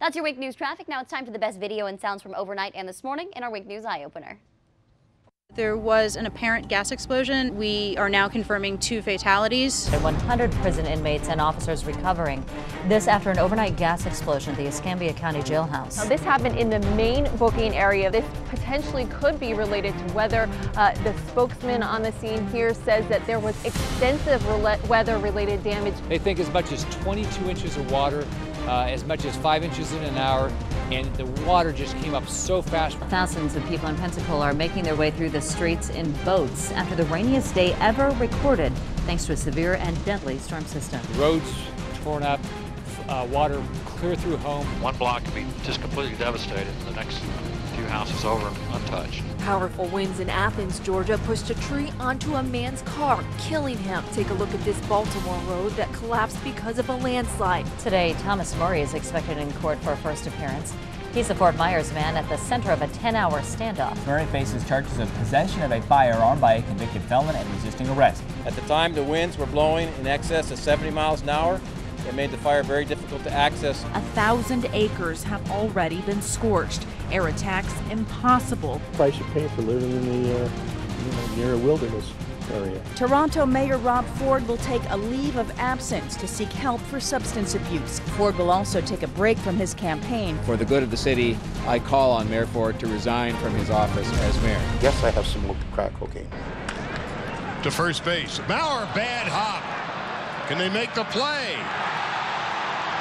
That's your Wink News traffic. Now it's time for the best video and sounds from overnight and this morning in our Wink News Eye Opener. There was an apparent gas explosion. We are now confirming two fatalities. 100 prison inmates and officers recovering. This after an overnight gas explosion at the Escambia County Jailhouse. Now, this happened in the main booking area. This potentially could be related to weather. Uh, the spokesman on the scene here says that there was extensive weather-related damage. They think as much as 22 inches of water, uh, as much as five inches in an hour, and the water just came up so fast. Thousands of people in Pensacola are making their way through the streets in boats after the rainiest day ever recorded, thanks to a severe and deadly storm system. Roads torn up, uh, water clear through home. One block could be just completely devastated. The next few houses over untouched. Powerful winds in Athens, Georgia pushed a tree onto a man's car, killing him. Take a look at this Baltimore road that collapsed because of a landslide. Today, Thomas Murray is expected in court for a first appearance. He's a Fort Myers man at the center of a 10-hour standoff. Murray faces charges of possession of a firearm by a convicted felon and resisting arrest. At the time, the winds were blowing in excess of 70 miles an hour. It made the fire very difficult to access. A thousand acres have already been scorched. Air attacks impossible. Price you pay for living in the uh, you know, near a wilderness area. Toronto Mayor Rob Ford will take a leave of absence to seek help for substance abuse. Ford will also take a break from his campaign. For the good of the city, I call on Mayor Ford to resign from his office as mayor. Yes, I have some crack cocaine. To first base, Bauer, bad hop. Can they make the play?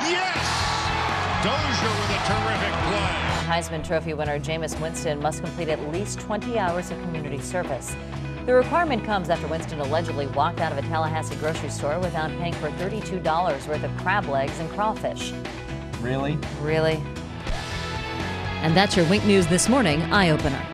Yes! Dozier with a terrific play. Heisman Trophy winner Jameis Winston must complete at least 20 hours of community service. The requirement comes after Winston allegedly walked out of a Tallahassee grocery store without paying for $32 worth of crab legs and crawfish. Really? Really? And that's your Wink News this morning eye opener.